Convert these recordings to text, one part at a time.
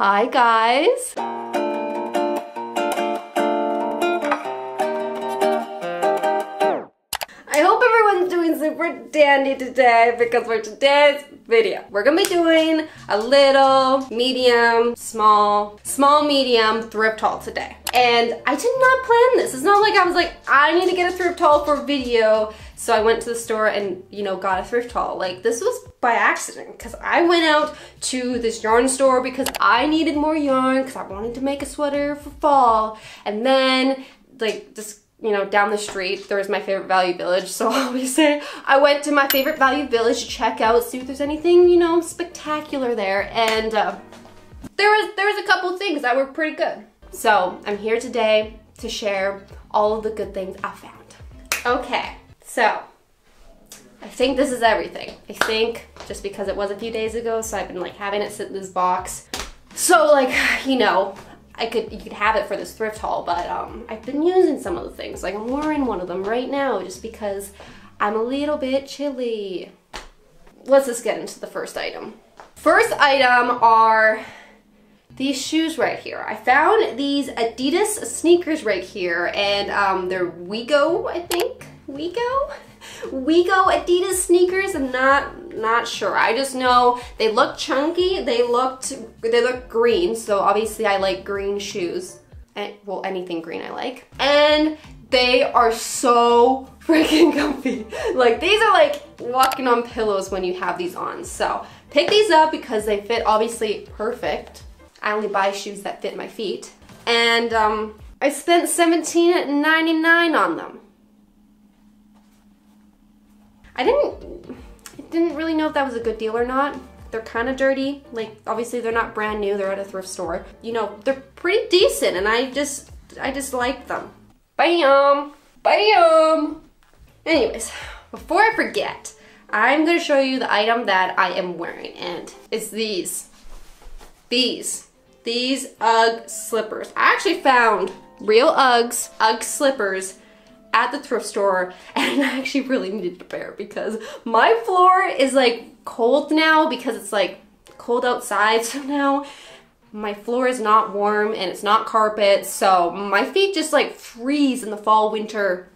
Hi guys. Dandy today because for today's video, we're gonna be doing a little, medium, small, small, medium thrift haul today. And I did not plan this. It's not like I was like, I need to get a thrift haul for video. So I went to the store and, you know, got a thrift haul. Like this was by accident because I went out to this yarn store because I needed more yarn because I wanted to make a sweater for fall. And then like this you know, down the street, there was my favorite Value Village. So obviously, I went to my favorite Value Village to check out, see if there's anything, you know, spectacular there. And uh, there was there was a couple things that were pretty good. So I'm here today to share all of the good things I found. Okay, so I think this is everything. I think just because it was a few days ago, so I've been like having it sit in this box. So like, you know, I could you could have it for this thrift haul, but um, I've been using some of the things. Like I'm wearing one of them right now just because I'm a little bit chilly. Let's just get into the first item. First item are these shoes right here. I found these Adidas sneakers right here and um, they're Wego, I think. Wego? Wego Adidas sneakers. I'm not not sure. I just know they look chunky. They looked they look green. So obviously I like green shoes. And, well, anything green I like. And they are so freaking comfy. Like these are like walking on pillows when you have these on. So pick these up because they fit obviously perfect. I only buy shoes that fit my feet. And um, I spent $17.99 on them. I didn't, didn't really know if that was a good deal or not. They're kind of dirty. Like, obviously they're not brand new. They're at a thrift store. You know, they're pretty decent and I just, I just like them. Bam! Bam! Anyways, before I forget, I'm gonna show you the item that I am wearing and it's these. These. These UGG slippers. I actually found real Uggs, UGG slippers at the thrift store and I actually really needed a pair because my floor is like cold now because it's like cold outside. So now my floor is not warm and it's not carpet. So my feet just like freeze in the fall winter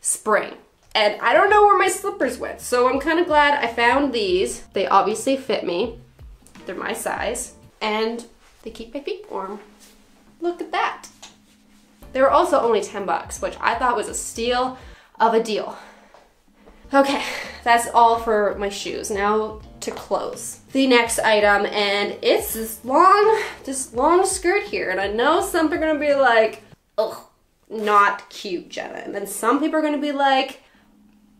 spring. And I don't know where my slippers went. So I'm kind of glad I found these. They obviously fit me. They're my size. And they keep my feet warm. Look at that they were also only 10 bucks, which I thought was a steal of a deal. Okay, that's all for my shoes. Now to clothes. The next item, and it's this long, this long skirt here. And I know some people are gonna be like, ugh, not cute, Jenna. And then some people are gonna be like,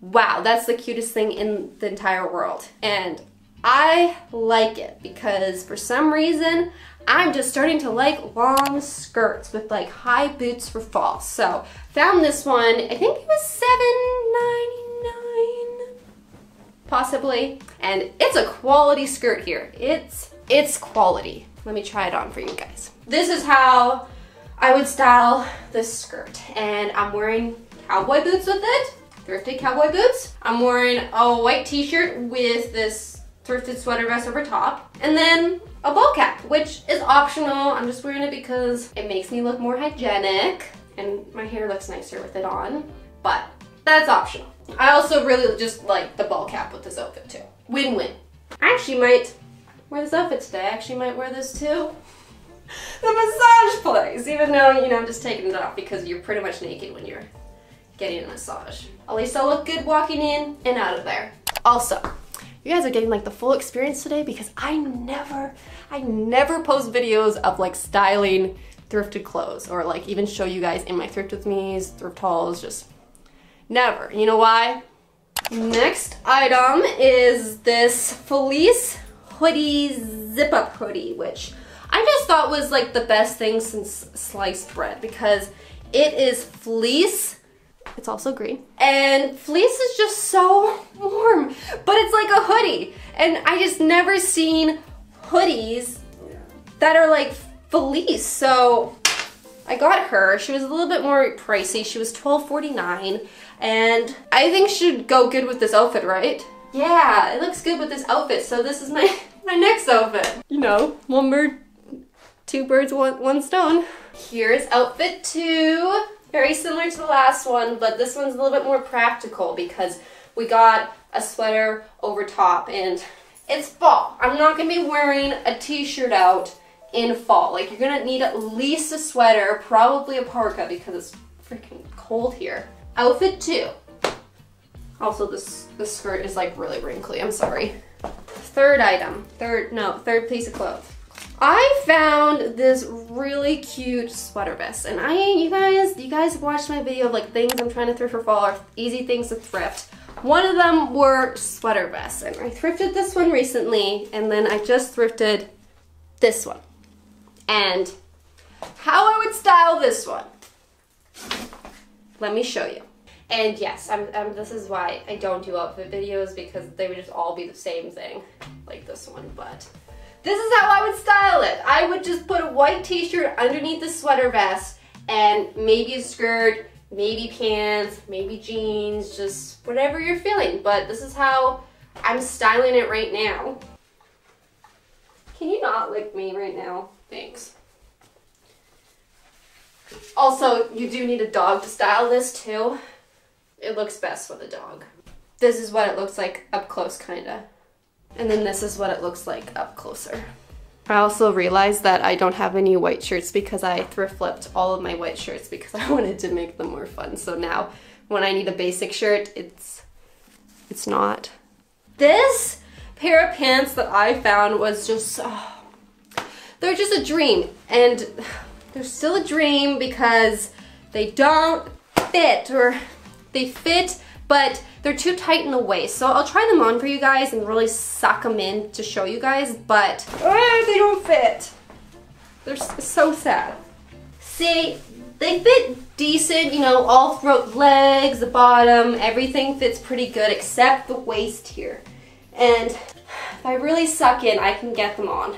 wow, that's the cutest thing in the entire world. And I like it because for some reason, I'm just starting to like long skirts with like high boots for fall. So found this one, I think it was $7.99 possibly. And it's a quality skirt here. It's, it's quality. Let me try it on for you guys. This is how I would style this skirt. And I'm wearing cowboy boots with it, thrifted cowboy boots. I'm wearing a white t-shirt with this thrifted sweater vest over top. And then a ball cap, which is optional. I'm just wearing it because it makes me look more hygienic and my hair looks nicer with it on, but that's optional. I also really just like the ball cap with this outfit too. Win-win. I actually might wear this outfit today. I actually might wear this too. the massage place, even though, you know, I'm just taking it off because you're pretty much naked when you're getting a massage. At least I'll look good walking in and out of there. Also, you guys are getting like the full experience today because I never, I never post videos of like styling thrifted clothes or like even show you guys in my thrift with me's, thrift hauls, just never. You know why? Next item is this fleece hoodie zip up hoodie, which I just thought was like the best thing since sliced bread because it is fleece it's also green. And fleece is just so warm, but it's like a hoodie. And I just never seen hoodies that are like fleece. So I got her. She was a little bit more pricey. She was $12.49. And I think should go good with this outfit, right? Yeah, it looks good with this outfit. So this is my, my next outfit. You know, one bird, two birds, one, one stone. Here's outfit two. Very similar to the last one, but this one's a little bit more practical because we got a sweater over top and it's fall. I'm not gonna be wearing a t-shirt out in fall. Like you're gonna need at least a sweater, probably a parka because it's freaking cold here. Outfit two. Also this, this skirt is like really wrinkly, I'm sorry. Third item, third, no, third piece of clothes. I found this really cute sweater vest and I, you guys, you guys watched my video of like things I'm trying to thrift for fall or easy things to thrift. One of them were sweater vests and I thrifted this one recently and then I just thrifted this one. And how I would style this one, let me show you. And yes, I'm, I'm, this is why I don't do outfit videos because they would just all be the same thing, like this one, but this is how I would style just put a white t-shirt underneath the sweater vest and maybe a skirt, maybe pants, maybe jeans, just whatever you're feeling. But this is how I'm styling it right now. Can you not lick me right now? Thanks. Also, you do need a dog to style this too. It looks best with a dog. This is what it looks like up close, kinda. And then this is what it looks like up closer. I also realized that I don't have any white shirts because I thrift flipped all of my white shirts because I wanted to make them more fun. So now when I need a basic shirt, it's, it's not. This pair of pants that I found was just, oh, they're just a dream. And they're still a dream because they don't fit or they fit, but they're too tight in the waist. So I'll try them on for you guys and really suck them in to show you guys, but oh, they don't fit. They're so sad. See, they fit decent, you know, all throat legs, the bottom, everything fits pretty good except the waist here. And if I really suck in, I can get them on.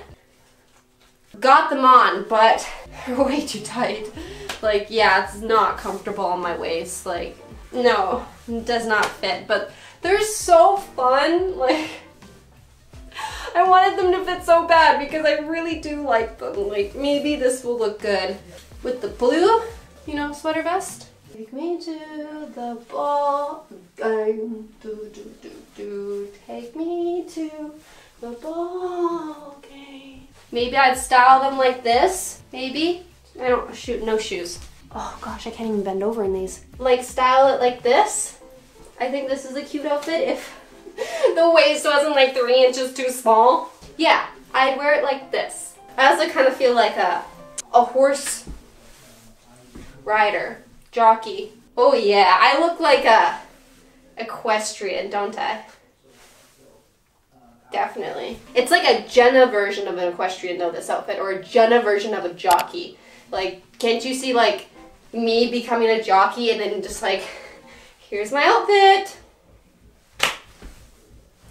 Got them on, but they're way too tight. Like, yeah, it's not comfortable on my waist. Like, no, does not fit, but they're so fun. Like, I wanted them to fit so bad because I really do like them. Like, maybe this will look good with the blue, you know, sweater vest. Take me to the ball game. Do, do, do, do. Take me to the ball game. Maybe I'd style them like this. Maybe. I don't shoot no shoes. Oh gosh, I can't even bend over in these. Like style it like this. I think this is a cute outfit if the waist wasn't like three inches too small. Yeah, I'd wear it like this. I also kind of feel like a, a horse rider, jockey. Oh yeah, I look like a equestrian, don't I? Definitely. It's like a Jenna version of an equestrian though, this outfit, or a Jenna version of a jockey. Like, can't you see like me becoming a jockey and then just like, here's my outfit.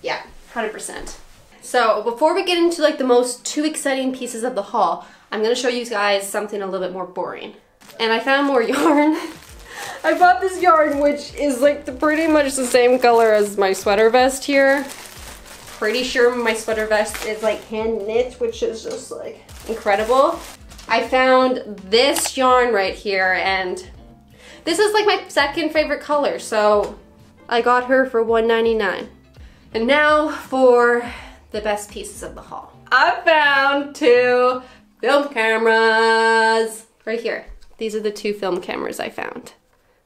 Yeah, 100%. So before we get into like the most two exciting pieces of the haul, I'm gonna show you guys something a little bit more boring. And I found more yarn. I bought this yarn which is like the, pretty much the same color as my sweater vest here. Pretty sure my sweater vest is like hand knit, which is just like incredible. I found this yarn right here and this is like my second favorite color, so I got her for $1.99. And now for the best pieces of the haul. I found two film cameras right here. These are the two film cameras I found.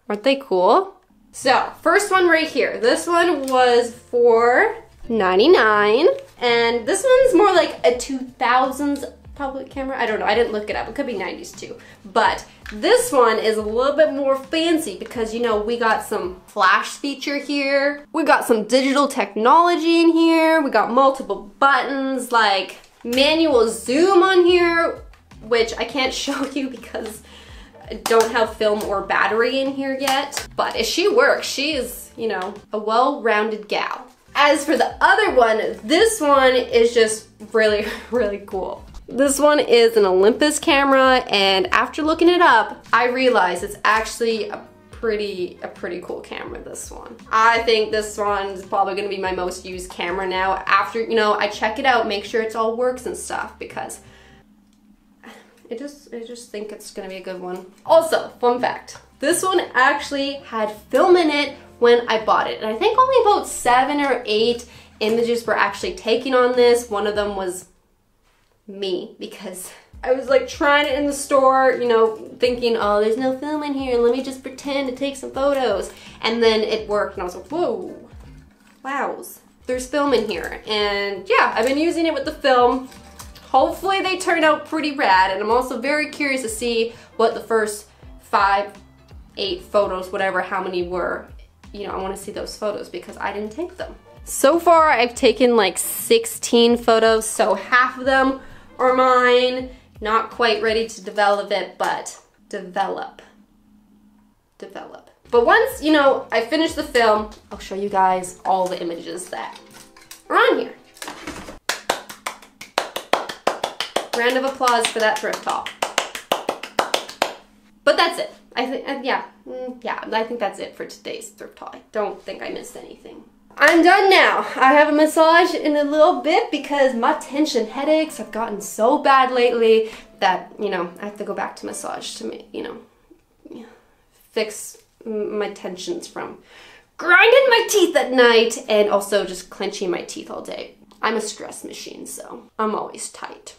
Aren't they cool? So, first one right here. This one was for 99 and this one's more like a 2000s public camera. I don't know. I didn't look it up. It could be 90s too. But this one is a little bit more fancy because, you know, we got some flash feature here. We got some digital technology in here. We got multiple buttons like manual zoom on here, which I can't show you because I don't have film or battery in here yet. But if she works, she is, you know, a well-rounded gal. As for the other one, this one is just really, really cool. This one is an Olympus camera and after looking it up, I realized it's actually a pretty a pretty cool camera this one i think this one is probably going to be my most used camera now after you know i check it out make sure it's all works and stuff because I just, I just think it's gonna be a good one. Also, fun fact, this one actually had film in it when I bought it. And I think only about seven or eight images were actually taken on this. One of them was me because I was like trying it in the store, you know, thinking, oh, there's no film in here. Let me just pretend to take some photos. And then it worked and I was like, whoa, wows. There's film in here. And yeah, I've been using it with the film. Hopefully they turn out pretty rad. And I'm also very curious to see what the first five, eight photos, whatever, how many were. You know, I want to see those photos because I didn't take them. So far, I've taken like 16 photos, so half of them are mine. Not quite ready to develop it, but develop. Develop. But once, you know, I finish the film, I'll show you guys all the images that are on here. Round of applause for that thrift haul. But that's it. I think, uh, yeah, mm, yeah, I think that's it for today's thrift haul. I don't think I missed anything. I'm done now. I have a massage in a little bit because my tension headaches have gotten so bad lately that, you know, I have to go back to massage to, you know, fix my tensions from grinding my teeth at night and also just clenching my teeth all day. I'm a stress machine, so I'm always tight.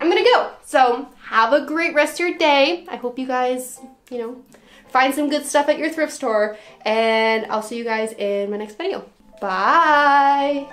I'm gonna go. So have a great rest of your day. I hope you guys, you know, find some good stuff at your thrift store, and I'll see you guys in my next video. Bye!